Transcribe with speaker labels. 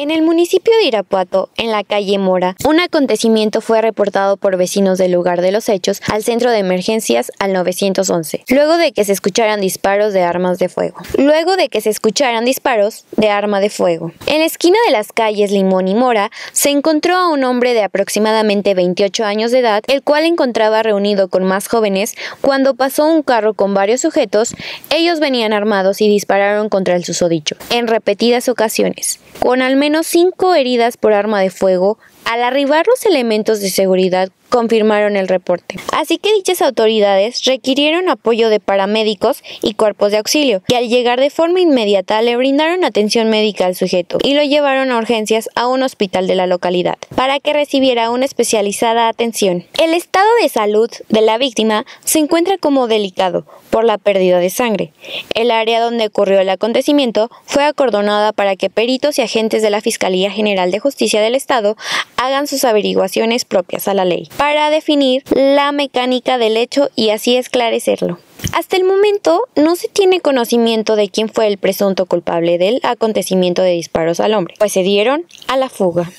Speaker 1: En el municipio de Irapuato, en la calle Mora, un acontecimiento fue reportado por vecinos del lugar de los hechos al centro de emergencias al 911, luego de que se escucharan disparos de armas de fuego. Luego de que se escucharan disparos de arma de fuego. En la esquina de las calles Limón y Mora se encontró a un hombre de aproximadamente 28 años de edad, el cual encontraba reunido con más jóvenes cuando pasó un carro con varios sujetos, ellos venían armados y dispararon contra el susodicho, en repetidas ocasiones, con al menos cinco heridas por arma de fuego, al arribar los elementos de seguridad confirmaron el reporte. Así que dichas autoridades requirieron apoyo de paramédicos y cuerpos de auxilio, que al llegar de forma inmediata le brindaron atención médica al sujeto y lo llevaron a urgencias a un hospital de la localidad para que recibiera una especializada atención. El estado de salud de la víctima se encuentra como delicado por la pérdida de sangre. El área donde ocurrió el acontecimiento fue acordonada para que peritos y agentes de la Fiscalía General de Justicia del Estado hagan sus averiguaciones propias a la ley para definir la mecánica del hecho y así esclarecerlo. Hasta el momento no se tiene conocimiento de quién fue el presunto culpable del acontecimiento de disparos al hombre, pues se dieron a la fuga.